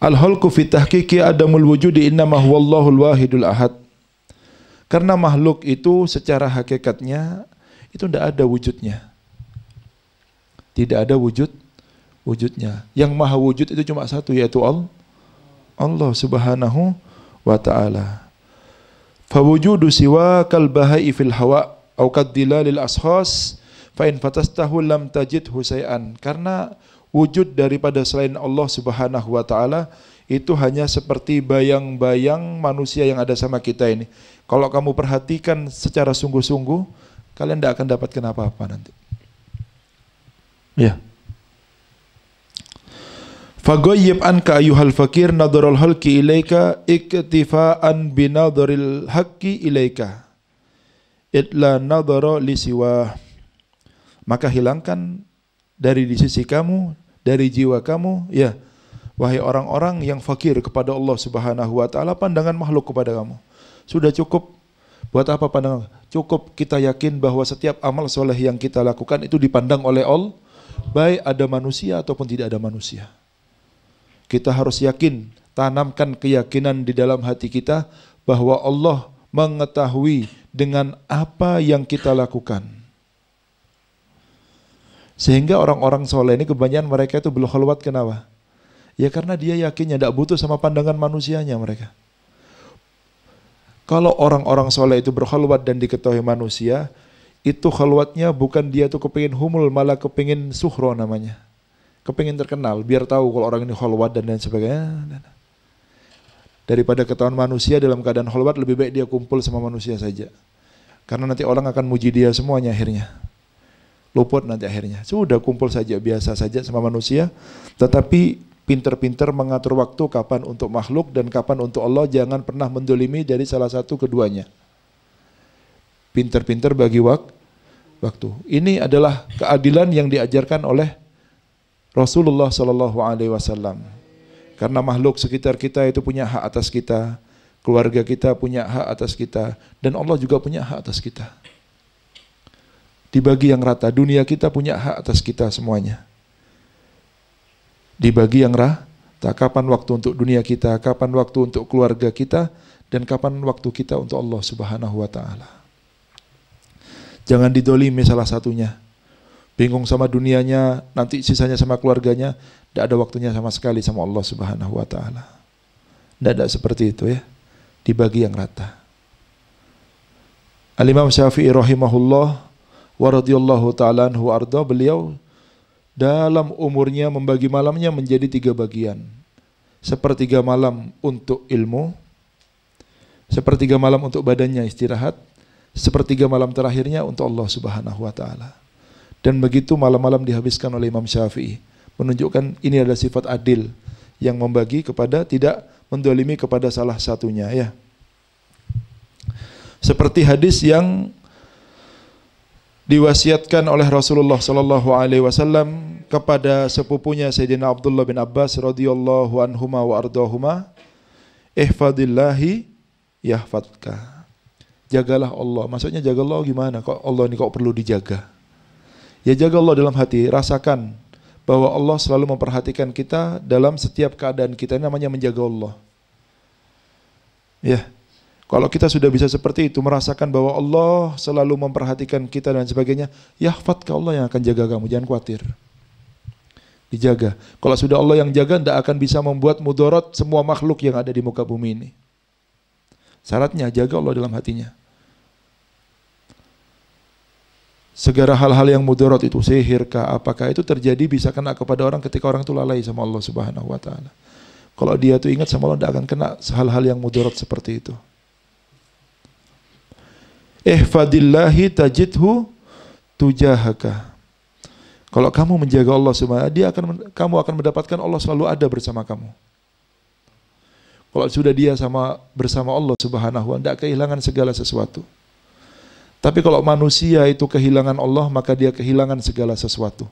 Al-halqu fi tahqiqi adamul wujudi innama huwallahul wahidul ahad. Karena makhluk itu secara hakikatnya itu tidak ada wujudnya. Tidak ada wujud wujudnya. Yang maha wujud itu cuma satu yaitu Allah. Subhanahu wa taala. Fawujudu siwa kal bahai fil hawa au kad dilalil ashas fa in fatastahu lam tajid husai'an. Karena wujud daripada selain Allah Subhanahu wa taala itu hanya seperti bayang-bayang manusia yang ada sama kita ini. Kalau kamu perhatikan secara sungguh-sungguh, kalian tidak akan dapatkan apa-apa nanti. Ya. Fagoyib anka ayuhal fakir nadarul halki ilaika iktifaan binadaril haqqi ilaika. Itla nadara lisiwa. Maka hilangkan dari di sisi kamu, dari jiwa kamu, ya, wahai orang-orang yang fakir kepada Allah Subhanahu wa taala, pandangan makhluk kepada kamu. Sudah cukup buat apa pandangan? Cukup kita yakin bahwa setiap amal soleh yang kita lakukan itu dipandang oleh Allah, baik ada manusia ataupun tidak ada manusia. Kita harus yakin, tanamkan keyakinan di dalam hati kita bahwa Allah mengetahui dengan apa yang kita lakukan. Sehingga orang-orang soleh ini kebanyakan mereka itu belum khalwat kenapa? Ya karena dia yakinnya tidak butuh sama pandangan manusianya mereka. Kalau orang-orang soleh itu berkhalwat dan diketahui manusia, itu khalwatnya bukan dia tuh kepingin humul, malah kepingin suhro namanya. Kepingin terkenal, biar tahu kalau orang ini khalwat dan lain sebagainya. Daripada ketahuan manusia dalam keadaan khalwat, lebih baik dia kumpul sama manusia saja. Karena nanti orang akan muji dia semuanya akhirnya luput nanti akhirnya. Sudah kumpul saja biasa saja sama manusia, tetapi pinter-pinter mengatur waktu kapan untuk makhluk dan kapan untuk Allah, jangan pernah mendolimi dari salah satu keduanya. Pinter-pinter bagi wak waktu. Ini adalah keadilan yang diajarkan oleh Rasulullah Shallallahu Alaihi Wasallam. Karena makhluk sekitar kita itu punya hak atas kita, keluarga kita punya hak atas kita, dan Allah juga punya hak atas kita dibagi yang rata. Dunia kita punya hak atas kita semuanya. Dibagi yang rata. Kapan waktu untuk dunia kita, kapan waktu untuk keluarga kita, dan kapan waktu kita untuk Allah Subhanahu wa taala. Jangan didolimi salah satunya. Bingung sama dunianya, nanti sisanya sama keluarganya, tidak ada waktunya sama sekali sama Allah Subhanahu wa taala. Tidak ada seperti itu ya. Dibagi yang rata. Al-Imam Syafi'i rahimahullah wa radhiyallahu taala anhu arda beliau dalam umurnya membagi malamnya menjadi tiga bagian. Sepertiga malam untuk ilmu, sepertiga malam untuk badannya istirahat, sepertiga malam terakhirnya untuk Allah Subhanahu wa taala. Dan begitu malam-malam dihabiskan oleh Imam Syafi'i, menunjukkan ini adalah sifat adil yang membagi kepada tidak mendolimi kepada salah satunya ya. Seperti hadis yang diwasiatkan oleh Rasulullah sallallahu alaihi wasallam kepada sepupunya Sayyidina Abdullah bin Abbas radhiyallahu anhuma wa ardahuma ihfadillahi yahfadka. Jagalah Allah. Maksudnya jaga Allah gimana? Kok Allah ini kok perlu dijaga? Ya jaga Allah dalam hati. Rasakan bahwa Allah selalu memperhatikan kita dalam setiap keadaan kita. Ini namanya menjaga Allah. Ya kalau kita sudah bisa seperti itu, merasakan bahwa Allah selalu memperhatikan kita dan sebagainya, yahfadka Allah yang akan jaga kamu, jangan khawatir. Dijaga. Kalau sudah Allah yang jaga, tidak akan bisa membuat mudorot semua makhluk yang ada di muka bumi ini. Syaratnya jaga Allah dalam hatinya. Segala hal-hal yang mudorot itu sihir kah, apakah itu terjadi bisa kena kepada orang ketika orang itu lalai sama Allah Subhanahu wa taala. Kalau dia tuh ingat sama Allah tidak akan kena hal-hal yang mudorot seperti itu. Ihfadillahi tajidhu tujahaka. Kalau kamu menjaga Allah Subhanahu dia akan kamu akan mendapatkan Allah selalu ada bersama kamu. Kalau sudah dia sama bersama Allah Subhanahu wa tidak kehilangan segala sesuatu. Tapi kalau manusia itu kehilangan Allah, maka dia kehilangan segala sesuatu.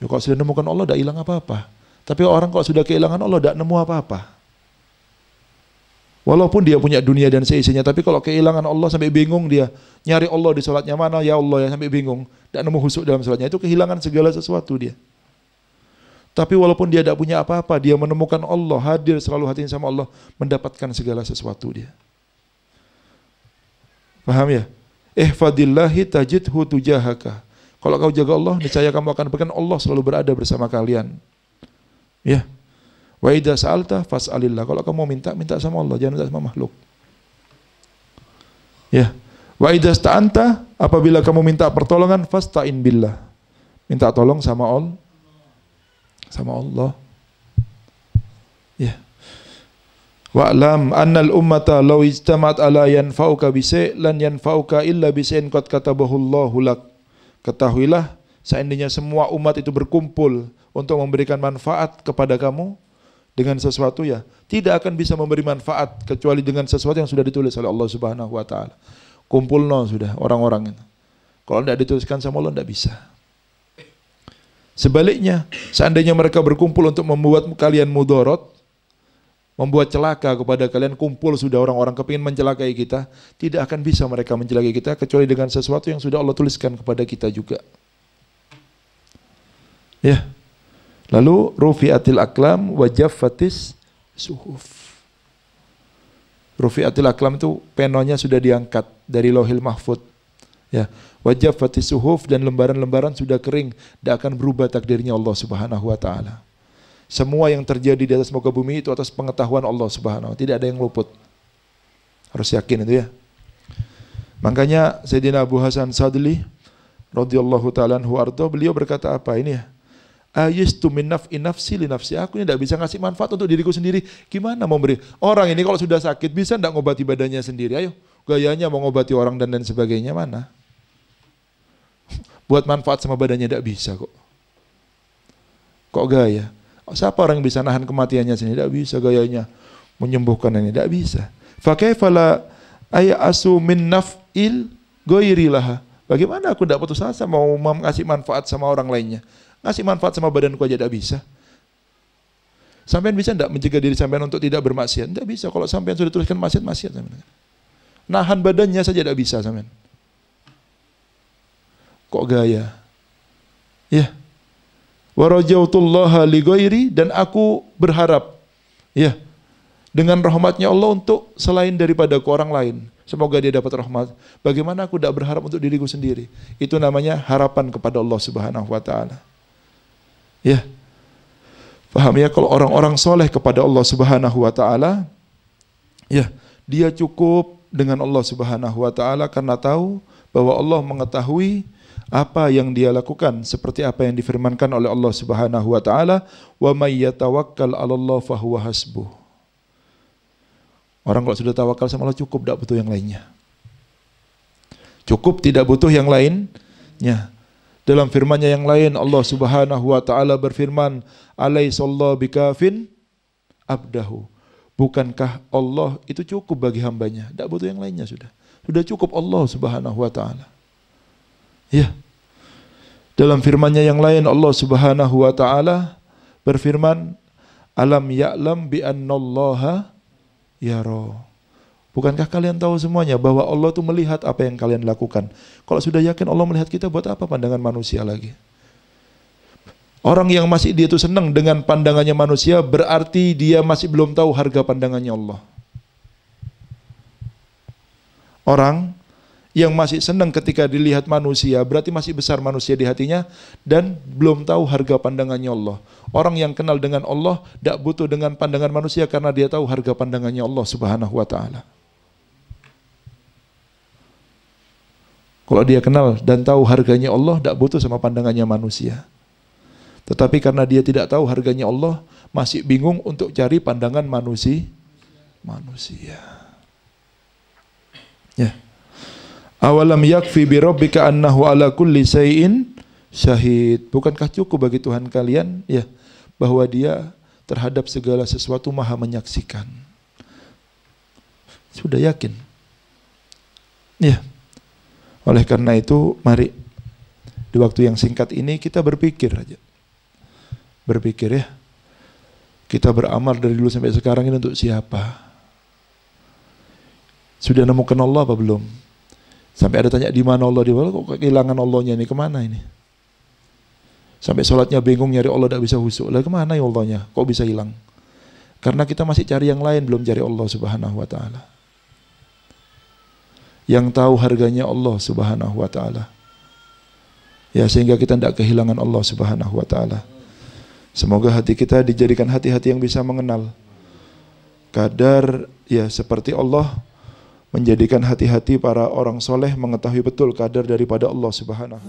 Ya, kalau sudah nemukan Allah, tidak hilang apa-apa. Tapi orang kalau sudah kehilangan Allah, tidak nemu apa-apa. Walaupun dia punya dunia dan seisinya, tapi kalau kehilangan Allah sampai bingung dia nyari Allah di sholatnya mana ya Allah ya sampai bingung, dan nemu husuk dalam sholatnya itu kehilangan segala sesuatu dia. Tapi walaupun dia tidak punya apa-apa, dia menemukan Allah, hadir selalu hatinya sama Allah, mendapatkan segala sesuatu dia. Paham ya? Ihfadillahi tajidhu tujahaka. Kalau kau jaga Allah, niscaya kamu akan berkan Allah selalu berada bersama kalian. Ya. Wa idza sa'alta fas'alillah. Kalau kamu minta, minta sama Allah, jangan minta sama makhluk. Ya. Wa idza sta'anta, apabila kamu minta pertolongan, fasta'in billah. Minta tolong sama Allah sama Allah. Ya. Wa'lam annal ummata law ijtama'at ala yanfa'uka bise lan yanfa'uka illa bisain qad katabahu Allahu lak. Ketahuilah seandainya semua umat itu berkumpul untuk memberikan manfaat kepada kamu dengan sesuatu ya, tidak akan bisa memberi manfaat kecuali dengan sesuatu yang sudah ditulis oleh Allah Subhanahu wa taala. Kumpul no sudah orang-orang itu. Kalau tidak dituliskan sama Allah tidak bisa. Sebaliknya, seandainya mereka berkumpul untuk membuat kalian mudorot, membuat celaka kepada kalian, kumpul sudah orang-orang kepingin mencelakai kita, tidak akan bisa mereka mencelakai kita kecuali dengan sesuatu yang sudah Allah tuliskan kepada kita juga. Ya. Lalu rufi'atil aklam wajaf fatis suhuf. Rufi'atil aklam itu penonya sudah diangkat dari lohil mahfud. Ya, wajah fatih suhuf dan lembaran-lembaran sudah kering, tidak akan berubah takdirnya Allah Subhanahu wa taala. Semua yang terjadi di atas muka bumi itu atas pengetahuan Allah Subhanahu wa tidak ada yang luput. Harus yakin itu ya. Makanya Sayyidina Abu Hasan Sadli radhiyallahu taala anhu beliau berkata apa ini ya? Ayistu min naf'i nafsi li nafsi. Aku ini tidak bisa ngasih manfaat untuk diriku sendiri. Gimana mau beri? Orang ini kalau sudah sakit bisa tidak ngobati badannya sendiri? Ayo, gayanya mau ngobati orang dan lain sebagainya mana? buat manfaat sama badannya tidak bisa kok. Kok gaya? Siapa orang yang bisa nahan kematiannya sendiri? Tidak bisa gayanya menyembuhkan ini, tidak bisa. Fakaifa ayat asu min naf'il goirilah. Bagaimana aku tidak putus asa mau mengasih manfaat sama orang lainnya? Ngasih manfaat sama badanku aja tidak bisa. Sampai bisa tidak mencegah diri sampai untuk tidak bermaksiat? Tidak bisa. Kalau sampai sudah tuliskan maksiat, maksiat. Nahan badannya saja tidak bisa sampai. Kok gaya? Ya. Warajautullaha li dan aku berharap ya dengan rahmatnya Allah untuk selain daripada ke orang lain. Semoga dia dapat rahmat. Bagaimana aku tidak berharap untuk diriku sendiri? Itu namanya harapan kepada Allah Subhanahu wa taala. Ya. Paham ya kalau orang-orang soleh kepada Allah Subhanahu wa taala ya, dia cukup dengan Allah Subhanahu wa taala karena tahu bahwa Allah mengetahui apa yang dia lakukan seperti apa yang difirmankan oleh Allah Subhanahu wa taala wa may yatawakkal 'ala Allah fahuwa hasbuh. Orang kalau sudah tawakal sama Allah cukup tidak butuh yang lainnya. Cukup tidak butuh yang lainnya. Dalam firman-Nya yang lain Allah Subhanahu wa taala berfirman, "Alaisallahu bikafin abdahu." Bukankah Allah itu cukup bagi hambanya? Tidak butuh yang lainnya sudah. Sudah cukup Allah Subhanahu wa taala. Ya. Dalam firman-Nya yang lain Allah Subhanahu wa taala berfirman, "Alam ya'lam bi annallaha yara." Bukankah kalian tahu semuanya bahwa Allah itu melihat apa yang kalian lakukan? Kalau sudah yakin Allah melihat kita, buat apa pandangan manusia lagi? Orang yang masih dia itu senang dengan pandangannya manusia berarti dia masih belum tahu harga pandangannya Allah. Orang yang masih senang ketika dilihat manusia, berarti masih besar manusia di hatinya dan belum tahu harga pandangannya Allah. Orang yang kenal dengan Allah tidak butuh dengan pandangan manusia karena dia tahu harga pandangannya Allah Subhanahu wa taala. Kalau dia kenal dan tahu harganya Allah, tidak butuh sama pandangannya manusia. Tetapi karena dia tidak tahu harganya Allah, masih bingung untuk cari pandangan manusia. Manusia. Ya. Awalam yakfi bi rabbika annahu ala kulli syai'in syahid. Bukankah cukup bagi Tuhan kalian ya bahwa dia terhadap segala sesuatu maha menyaksikan. Sudah yakin. Ya. Oleh karena itu mari di waktu yang singkat ini kita berpikir aja. Berpikir ya. Kita beramal dari dulu sampai sekarang ini untuk siapa? Sudah nemukan Allah apa belum? Sampai ada tanya di mana Allah di kok kehilangan Allahnya ini ke mana ini? Sampai sholatnya bingung nyari Allah tidak bisa husuk. Lah ke mana ya Allahnya? Kok bisa hilang? Karena kita masih cari yang lain, belum cari Allah subhanahu wa ta'ala. Yang tahu harganya Allah subhanahu wa ta'ala. Ya sehingga kita tidak kehilangan Allah subhanahu wa ta'ala. Semoga hati kita dijadikan hati-hati yang bisa mengenal kadar ya seperti Allah menjadikan hati-hati para orang soleh mengetahui betul kadar daripada Allah subhanahu